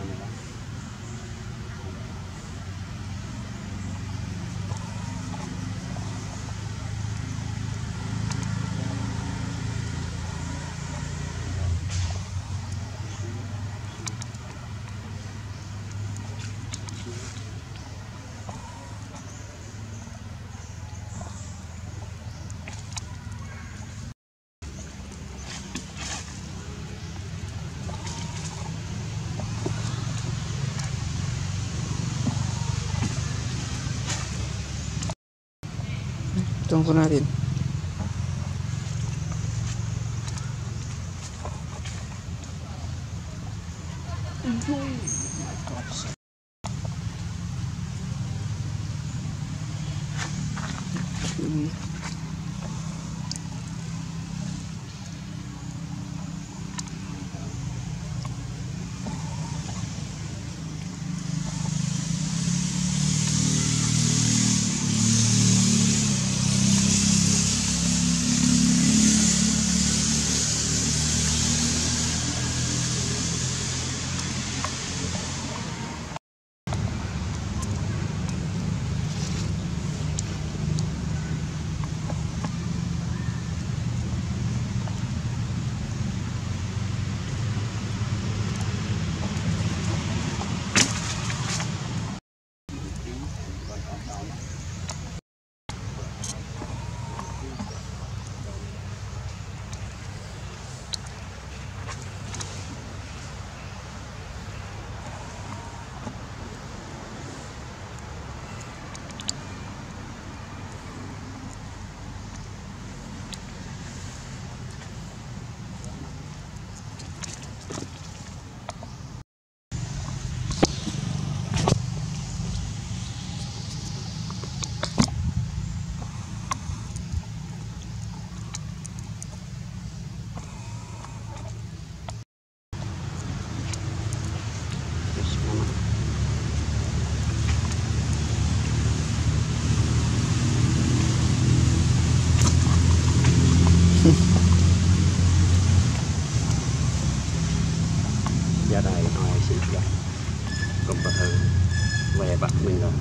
Ano ba? Po natin Hmm. Gia đây nói xin chào công bà hơn Về bắt mình rồi.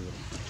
Cool.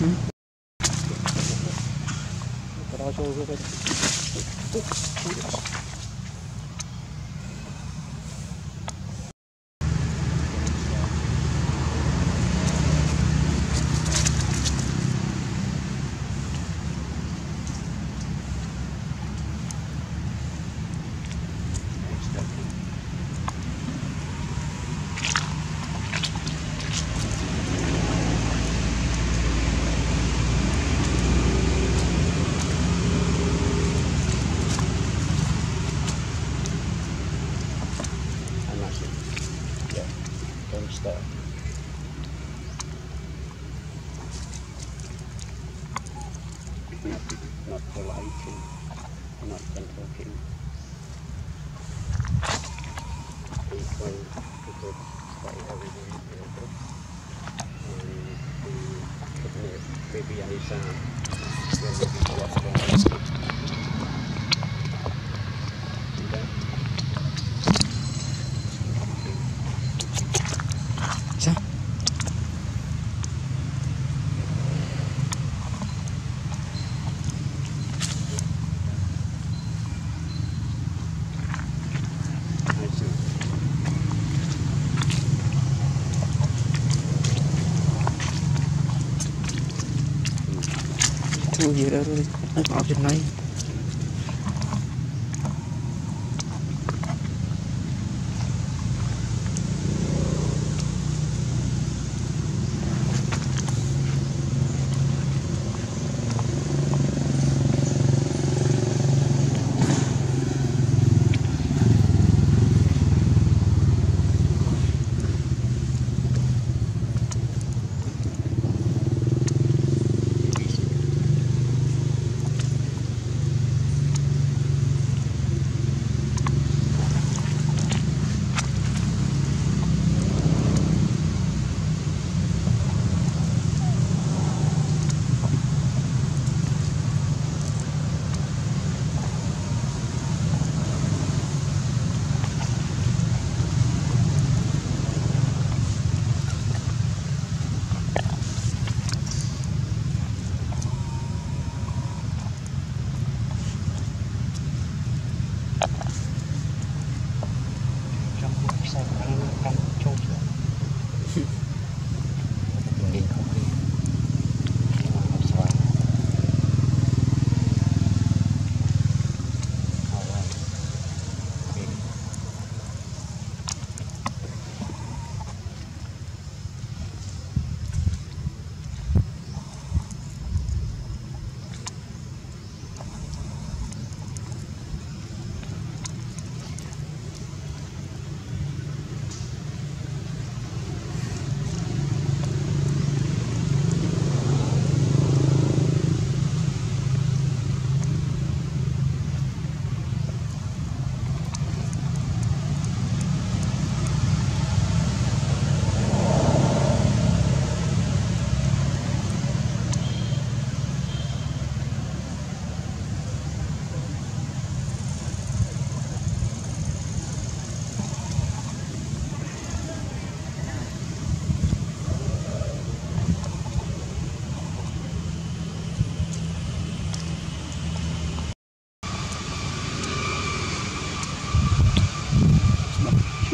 Garage over there. and stuff. Not, not full not central king. People. And the, maybe any sound, maybe people hero here already. I'll be nine.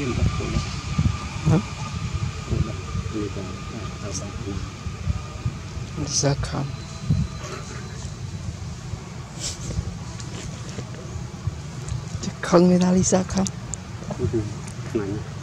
Vật của nó Hả? Của nó. Như là à, ở bản thân. Ra khám Chắc không người ta đi ra khám khả năng